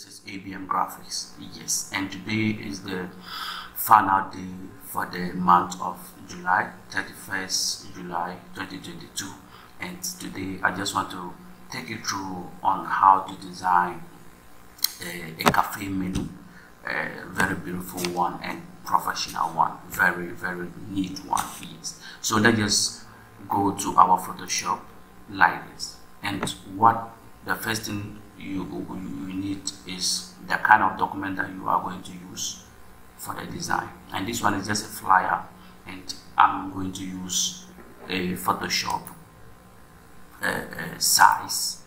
This is ABM Graphics. Yes, and today is the final day for the month of July, 31st July 2022. And today I just want to take you through on how to design a, a cafe menu, a very beautiful one and professional one, very very neat one. Yes. So let's just go to our Photoshop like this, and what the first thing you, you need is the kind of document that you are going to use for the design. And this one is just a flyer and I'm going to use a Photoshop uh, uh, size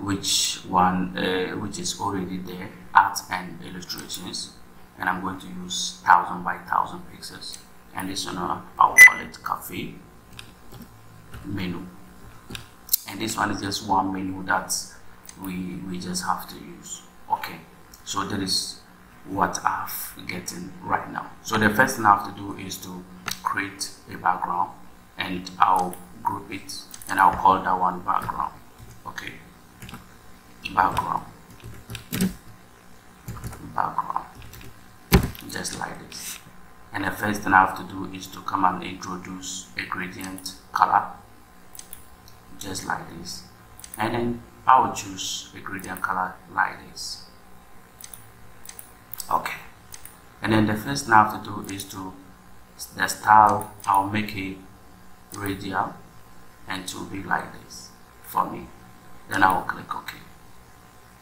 which one uh, which is already there art and illustrations and I'm going to use thousand by thousand pixels. And this one uh, I'll call it cafe menu. And this one is just one menu that's we we just have to use. Okay. So that is what I've getting right now. So the first thing I have to do is to create a background and I'll group it and I'll call that one background. Okay. Background. Background. Just like this. And the first thing I have to do is to come and introduce a gradient color. Just like this. And then I will choose a gradient color like this? Okay. And then the first thing I have to do is to the style I'll make it radial and to be like this for me. Then I will click OK.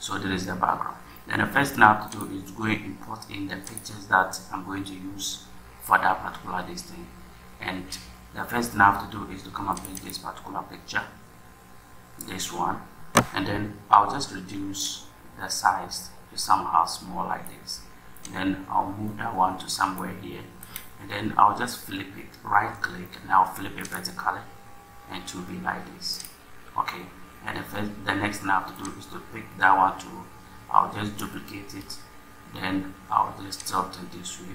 So this is the background. Then the first thing I have to do is go and import in the pictures that I'm going to use for that particular thing. And the first thing I have to do is to come up with this particular picture. This one and then I'll just reduce the size to somehow small like this. Then I'll move that one to somewhere here. And then I'll just flip it. Right click and I'll flip it vertically and to be like this. Okay. And the, the next thing I have to do is to pick that one too. I'll just duplicate it. Then I'll just tilt it this way.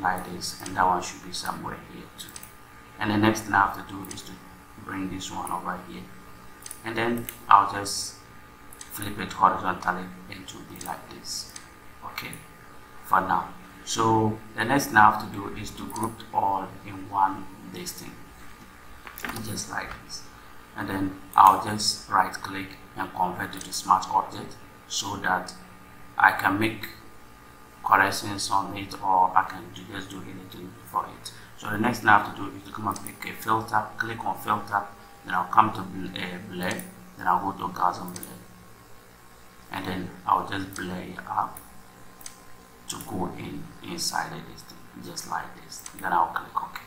Like this. And that one should be somewhere here too. And the next thing I have to do is to bring this one over here and then I'll just flip it horizontally and to be like this. Okay for now. So the next thing I have to do is to group all in one this thing. Just like this. And then I'll just right click and convert it to smart object so that I can make corrections on it or I can just do anything for it. So the next thing I have to do is to come and pick a filter click on filter then I'll come to uh, blur then I'll go to Gaussian blur and then I'll just blur it up to go in inside of this thing just like this. Then I'll click OK.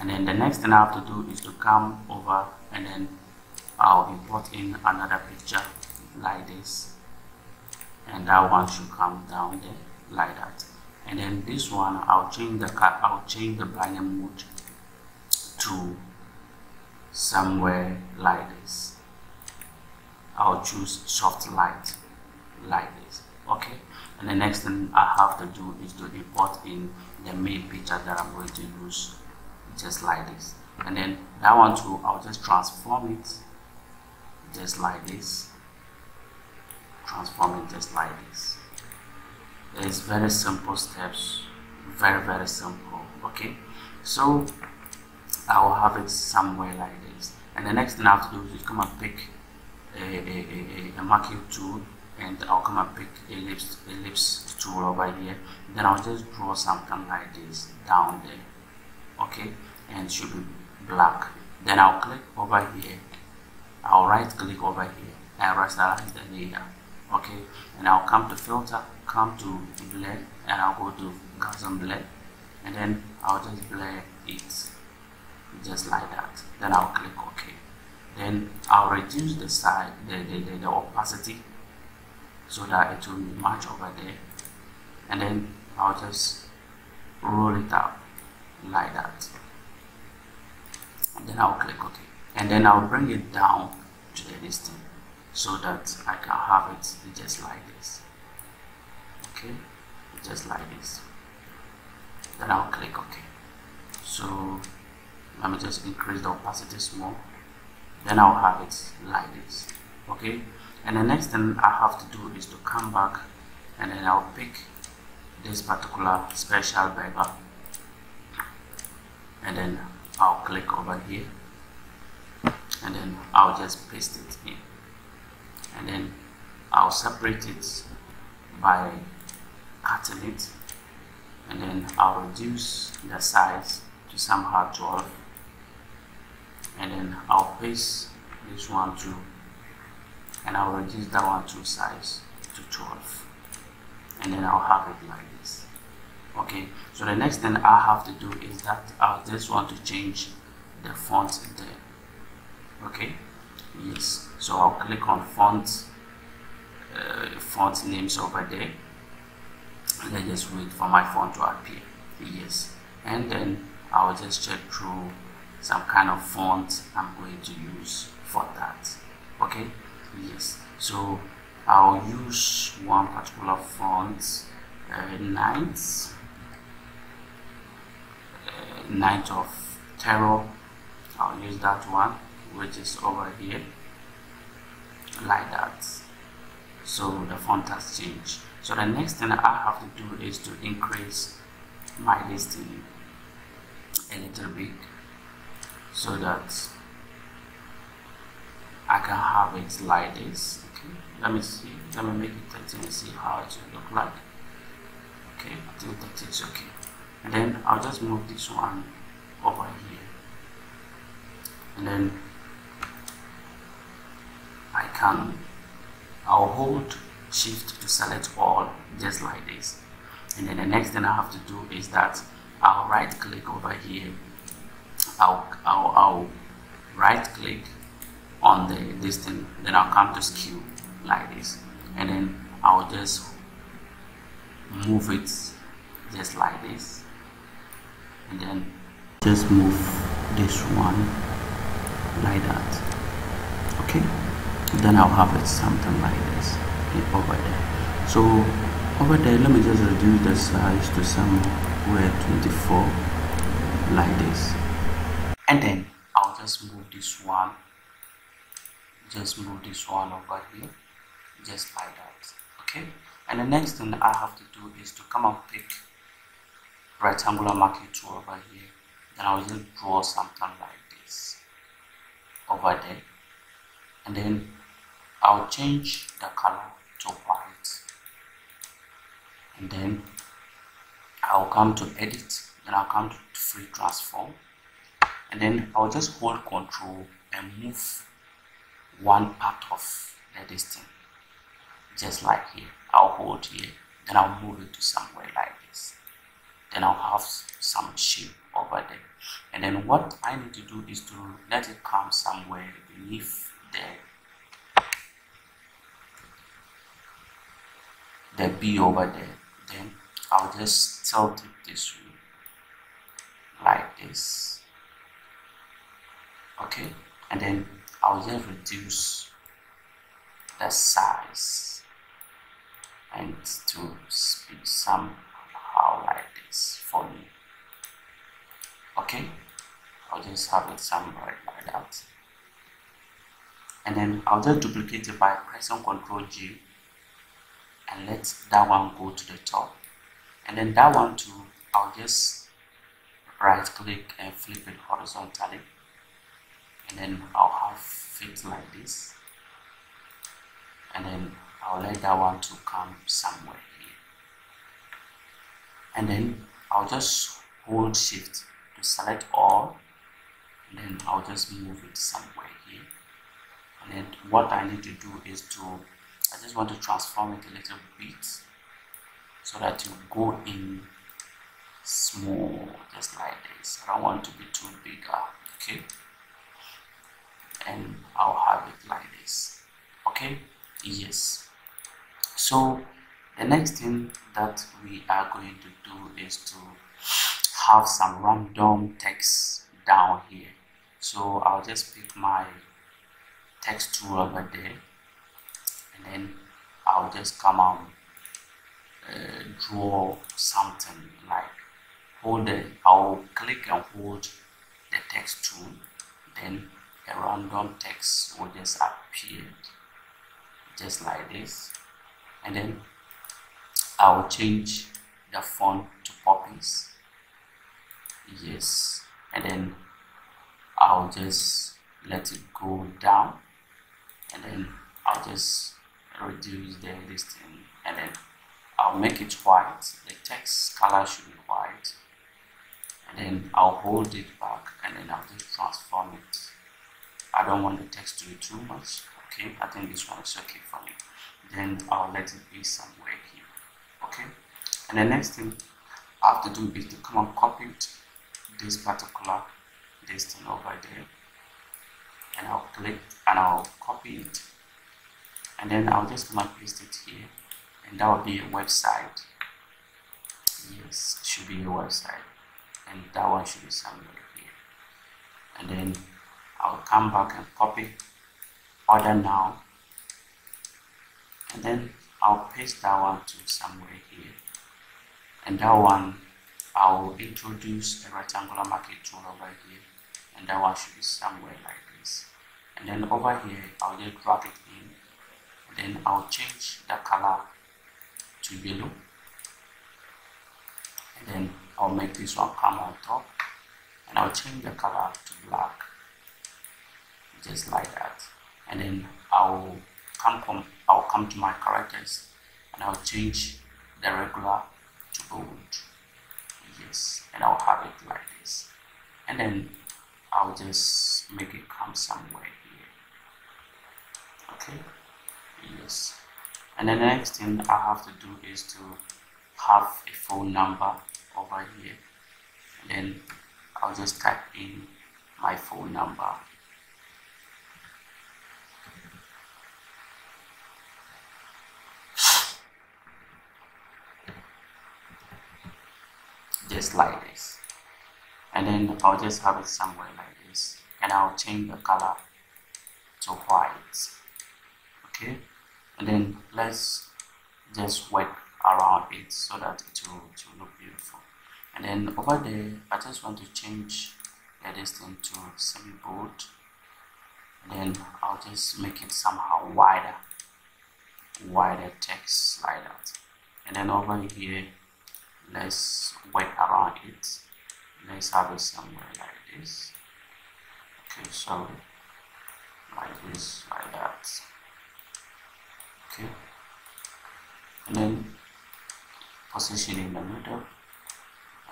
And then the next thing I have to do is to come over and then I'll import in another picture like this. And that one should come down there like that. And then this one I'll change the I'll change the blending mode to somewhere like this. I'll choose soft light like this okay? And the next thing I have to do is to import in the main picture that I'm going to use just like this. And then that one too I'll just transform it just like this. Transform it just like this. It's very simple steps very very simple okay? So I will have it somewhere like this and the next thing I have to do is come and pick a, a, a, a marking tool and I'll come and pick ellipse ellipse tool over here. Then I'll just draw something like this down there okay? And should be black. Then I'll click over here. I'll right click over here. And rasterize the layer okay? And I'll come to filter come to blur and I'll go to Gaussian blur and then I'll just blur it just like that then I'll click OK. Then I'll reduce the size the, the, the, the opacity so that it will match over there. And then I'll just roll it out like that. And then I'll click OK. And then I'll bring it down to the listing so that I can have it just like this. Okay just like this. Then I'll click OK. So let me just increase the opacity small. Then I'll have it like this okay? And the next thing I have to do is to come back and then I'll pick this particular special burger and then I'll click over here. And then I'll just paste it in. And then I'll separate it by cutting it. And then I'll reduce the size to somehow 12 and then I'll paste this one too and I'll reduce that one to size to 12 and then I'll have it like this. Okay so the next thing I have to do is that I just want to change the font there. Okay yes so I'll click on font uh, font names over there. Let's just wait for my font to appear. Yes and then I'll just check through some kind of font I'm going to use for that. Okay? Yes. So I'll use one particular font uh, Night uh, of terror. I'll use that one which is over here like that. So the font has changed. So the next thing I have to do is to increase my listing a little bit so that I can have it like this okay? Let me see. Let me make it 13 and see how it will look like. Okay I think is okay. And then I'll just move this one over here. And then I can I'll hold shift to select all just like this. And then the next thing I have to do is that I'll right click over here I'll, I'll, I'll right click on the this thing then I'll come to skew like this. And then I'll just move it just like this. And then just move this one like that. Okay? Then I'll have it something like this over there. So over there let me just reduce the size to somewhere 24 like this and then I'll just move this one just move this one over here just like that okay? And the next thing I have to do is to come and pick rectangular marquee tool over here. Then I'll just draw something like this over there. And then I'll change the color to white. And then I'll come to edit then I'll come to free transform and then I'll just hold control and move one part of the distance just like here. I'll hold here then I'll move it to somewhere like this. Then I'll have some shape over there. And then what I need to do is to let it come somewhere beneath the the B over there. Then I'll just tilt it this way like this okay? And then I'll just reduce the size and to speak somehow like this for me. Okay? I'll just have it somewhere like that. And then I'll just duplicate it by pressing ctrl G and let that one go to the top. And then that one too I'll just right click and flip it horizontally then I'll have it like this. And then I'll let that one to come somewhere here. And then I'll just hold shift to select all. And then I'll just move it somewhere here. And then what I need to do is to I just want to transform it a little bit so that you go in small just like this. I don't want to be too bigger okay and I'll have it like this. Okay? Yes. So the next thing that we are going to do is to have some random text down here. So I'll just pick my text tool over there and then I'll just come out uh, draw something like hold it. I'll click and hold the text tool then a random text will just appear just like this. And then I will change the font to Poppins. Yes. And then I'll just let it go down. And then I'll just reduce the this thing and then I'll make it white. The text color should be white. And then I'll hold it back. And then I'll just transform it I don't want the text to be too much okay? I think this one is okay for me. Then I'll let it be somewhere here okay? And the next thing I have to do is to come and copy this particular this thing over there. And I'll click and I'll copy it. And then I'll just come and paste it here. And that will be a website. Yes should be a website. And that one should be somewhere here. And then I'll come back and copy order now and then I'll paste that one to somewhere here. And that one I'll introduce a rectangular marquee tool over here and that one should be somewhere like this. And then over here I'll just drag it in. Then I'll change the color to yellow. And then I'll make this one come on top. And I'll change the color to black just like that. And then I'll come from I'll come to my characters and I'll change the regular to bold yes and I'll have it like this. And then I'll just make it come somewhere here. Okay? Yes. And the next thing I have to do is to have a phone number over here. And then I'll just type in my phone number just like this. And then I'll just have it somewhere like this and I'll change the color to white okay? And then let's just work around it so that it will, it will look beautiful. And then over there I just want to change the distance to semi bold and then I'll just make it somehow wider wider text like that. And then over here let's work around it let's have it somewhere like this. Okay so like this like that. Okay. And then position in the middle.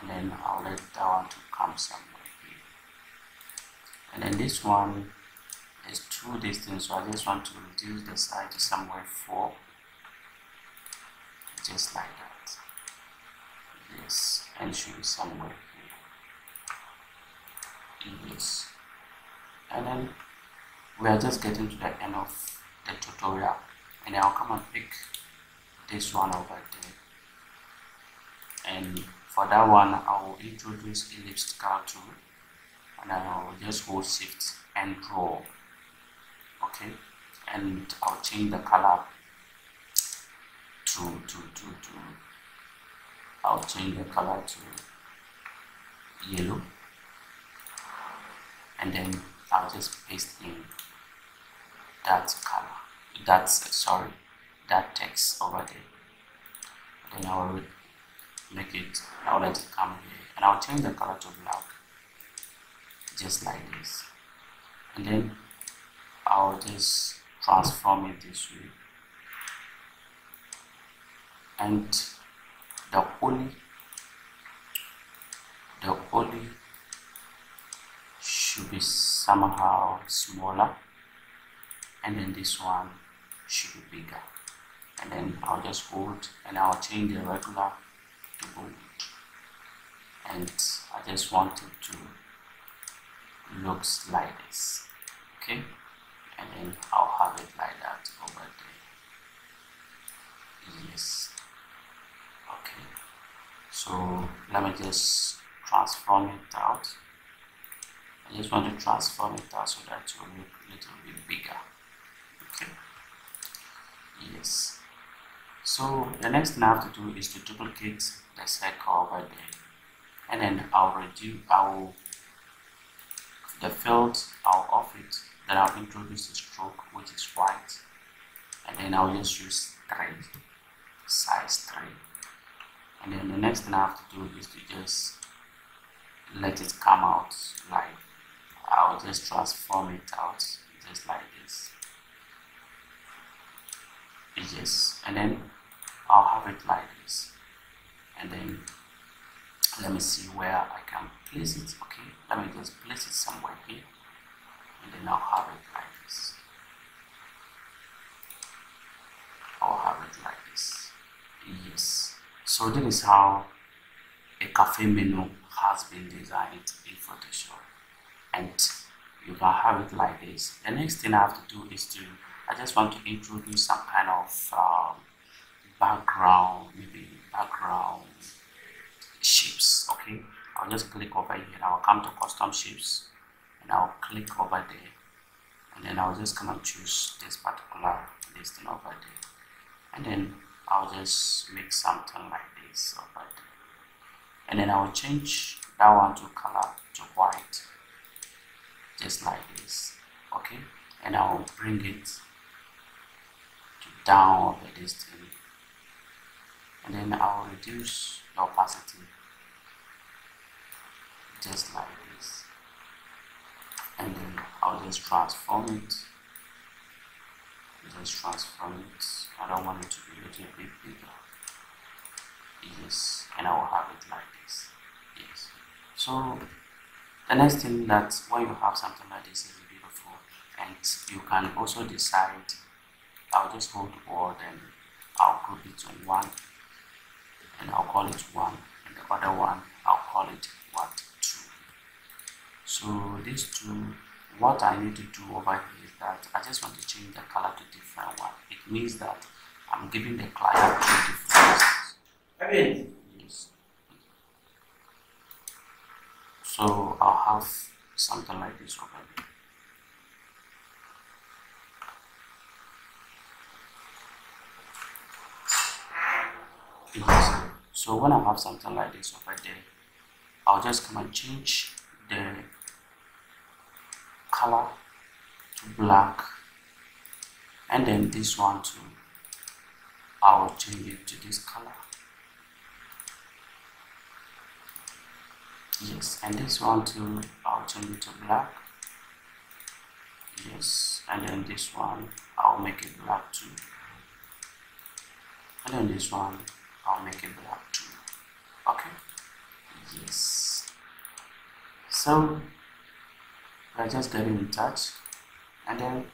And then I'll let that one to come somewhere here. And then this one is too distant so I just want to reduce the size to somewhere 4 just like that should be somewhere here and then we are just getting to the end of the tutorial. And I'll come and pick this one over there. And for that one I will introduce elliptical tool and I will just hold shift and draw. Okay? And I'll change the color to to to to I'll change the color to yellow. And then I'll just paste in that color that's sorry that text over there. Then I will make it I'll let it come here. And I'll change the color to black just like this. And then I'll just transform it this way. And the only the only should be somehow smaller and then this one should be bigger. And then I'll just hold and I'll change the regular to bold and I just want it to look like this okay? And then I'll have it like that over there. Yes okay. So let me just transform it out. I just want to transform it out so that it will look a little bit bigger. Okay. Yes. So the next thing I have to do is to duplicate the circle over there. And then I'll reduce I'll the field I'll off it. Then I'll introduce a stroke which is white. And then I'll just use 3 size 3 and then the next thing I have to do is to just let it come out like I'll just transform it out just like this. Yes and then I'll have it like this. And then let me see where I can place it okay? Let me just place it somewhere here. And then I'll have it like this. I'll have it like this so this is how a cafe menu has been designed in Photoshop. And you can have it like this. The next thing I have to do is to I just want to introduce some kind of um, background maybe background shapes okay? I'll just click over here. I'll come to custom shapes and I'll click over there. And then I'll just come and choose this particular this thing over there. And then I'll just make something like this over and then I'll change that one to color to white just like this okay? And I'll bring it to down over this thing. And then I'll reduce the opacity just like this. And then I'll just transform it just transform it. I don't want it to be a little bit bigger. Yes and I will have it like this. Yes. So the next thing that when you have something like this is beautiful and you can also decide I'll just hold all then I'll group it on one and I'll call it one and the other one I'll call it what two. So these two what I need to do over here that I just want to change the color to different one. It means that I'm giving the client two different I yes. So I'll have something like this over here yes. So when I have something like this over there I'll just come and change the color black. And then this one too. I will change it to this color. Yes and this one too I'll change it to black. Yes and then this one I'll make it black too. And then this one I'll make it black too. Okay? Yes. So we're just getting in touch and then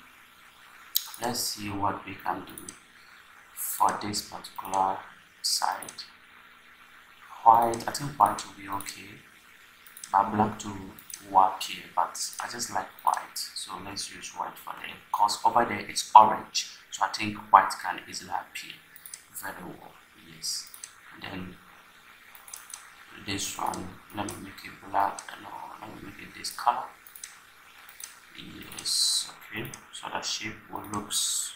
let's see what we can do for this particular side. White I think white will be okay. But black to will here but I just like white. So let's use white for there. Because over there it's orange. So I think white can easily appear very well yes. And then this one let me make it black no let me make it this color yes okay so the shape will looks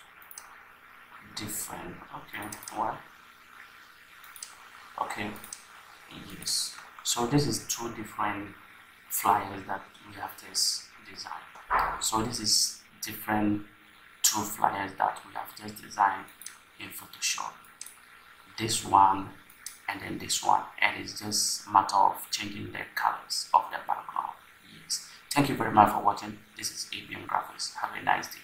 different. Okay what okay yes. So this is two different flyers that we have just designed so this is different two flyers that we have just designed in photoshop. This one and then this one. And it's just matter of changing the colors of the background thank you very much for watching. This is abm graphics. Have a nice day